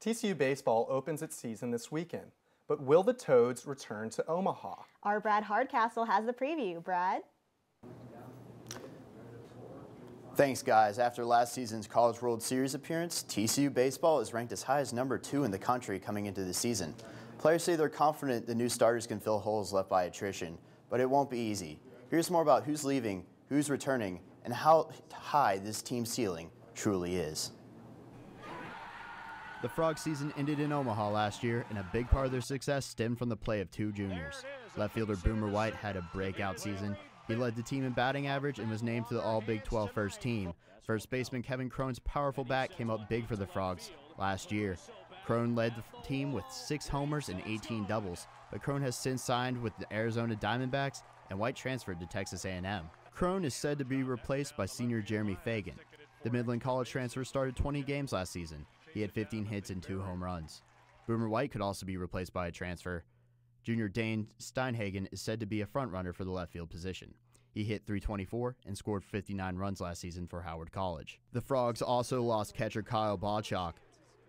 TCU baseball opens its season this weekend, but will the Toads return to Omaha? Our Brad Hardcastle has the preview. Brad? Thanks, guys. After last season's College World Series appearance, TCU baseball is ranked as high as number two in the country coming into the season. Players say they're confident the new starters can fill holes left by attrition, but it won't be easy. Here's more about who's leaving, who's returning, and how high this team's ceiling truly is. The Frog season ended in Omaha last year, and a big part of their success stemmed from the play of two juniors. Left fielder Boomer White had a breakout season. He led the team in batting average and was named to the All Big 12 first team. First baseman Kevin Cron's powerful bat came up big for the Frogs last year. Cron led the team with six homers and 18 doubles, but Cron has since signed with the Arizona Diamondbacks and White transferred to Texas A&M. Cron is said to be replaced by senior Jeremy Fagan. The Midland College transfer started 20 games last season. He had 15 hits and two home runs. Boomer White could also be replaced by a transfer. Junior Dane Steinhagen is said to be a front runner for the left field position. He hit 324 and scored 59 runs last season for Howard College. The Frogs also lost catcher Kyle Bacak.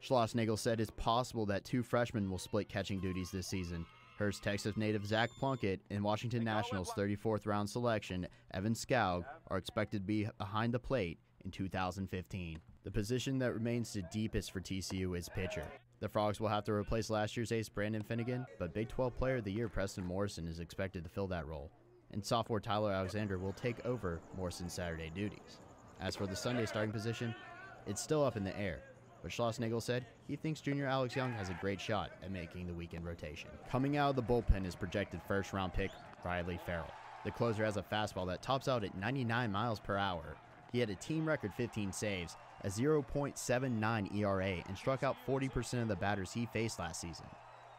Schlossnagle said it's possible that two freshmen will split catching duties this season. Hurst, Texas native Zach Plunkett and Washington Nationals 34th round selection Evan Skoug are expected to be behind the plate in 2015. The position that remains the deepest for TCU is pitcher. The Frogs will have to replace last year's ace Brandon Finnegan, but Big 12 Player of the Year Preston Morrison is expected to fill that role, and sophomore Tyler Alexander will take over Morrison's Saturday duties. As for the Sunday starting position, it's still up in the air, but Schlossnagle said he thinks junior Alex Young has a great shot at making the weekend rotation. Coming out of the bullpen is projected first round pick Riley Ferrell. The closer has a fastball that tops out at 99 miles per hour. He had a team record 15 saves, a 0.79 ERA, and struck out 40% of the batters he faced last season.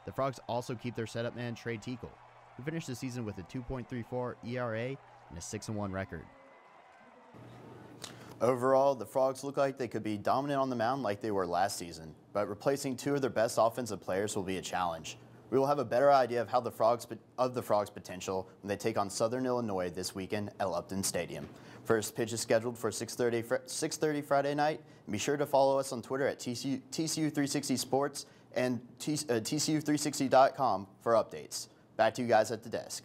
The Frogs also keep their setup man Trey Teakell, who finished the season with a 2.34 ERA and a 6 1 record. Overall, the Frogs look like they could be dominant on the mound like they were last season, but replacing two of their best offensive players will be a challenge. We will have a better idea of how the Frogs of the Frogs' potential when they take on Southern Illinois this weekend at Lupton Stadium. First pitch is scheduled for 6:30 6:30 Friday night. Be sure to follow us on Twitter at TCU, TCU360 Sports and TCU360.com uh, for updates. Back to you guys at the desk.